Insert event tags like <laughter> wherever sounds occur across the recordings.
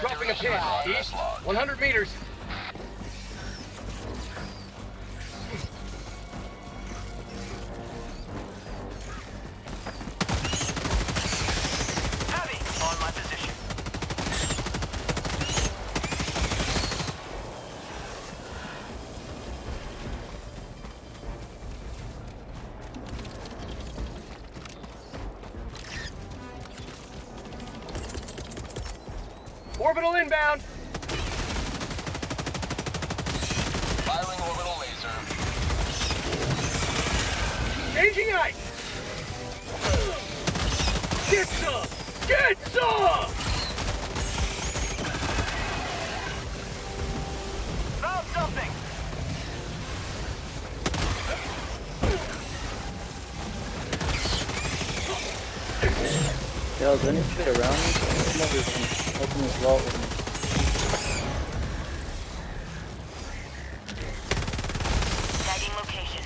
dropping a pin. East, 100 meters. Orbital inbound. Firing orbital laser. Changing ice. Get some. Get some. Found something. Yo, is any shit around me? Come over here. Open this vault with me. Tagging location.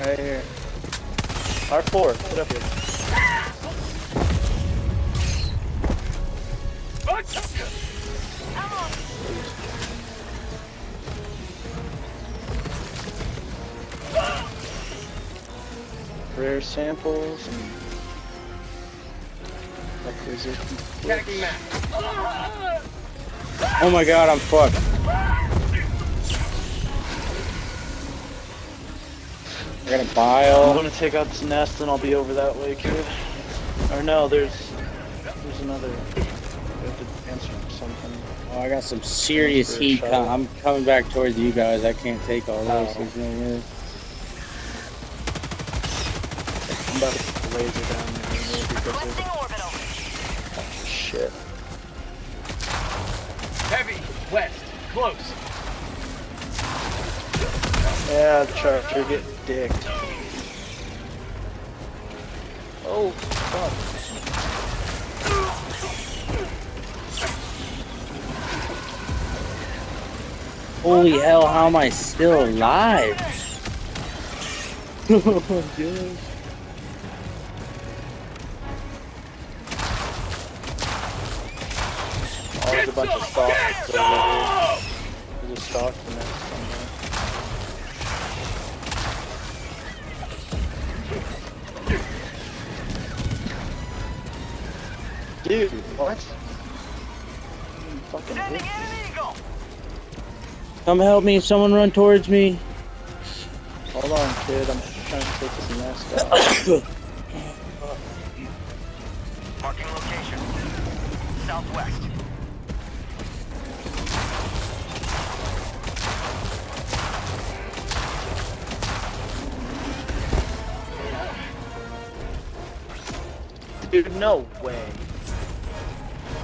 Right here. R4, get up here. Rare samples and Oh my god, I'm fucked. I got a I'm bile. gonna take out this nest and I'll be over that way, kid. Or no, there's there's another. We have to answer something. Oh, I got some serious heat. shuttle. Com- I'm coming back towards you guys. I can't take all this. Oh. There's no way. I'm about to put the laser down there because Requesting there's orbital. Shit. Heavy. West. Close. Yeah, the charger get dicked. Oh, fuck. Holy hell, how am I still alive? <laughs> oh my there's a bunch of stock. Get over There's a stock nest somewhere. Dude, what? Fucking hit. in an eagle. Come help me. Someone run towards me. Hold on, kid. I'm just trying to take this mask off. <coughs> Marking location. Southwest. Dude, no way.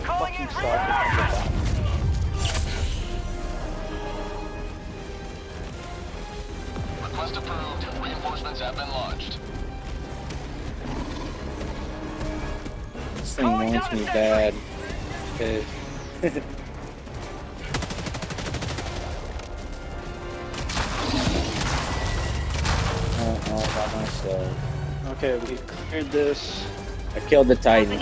Calling Fucking in stock. reinforcements. Request approved. Reinforcements have been launched. This thing wants me bad. Okay. all by myself. Okay, we cleared this. I killed the Titan.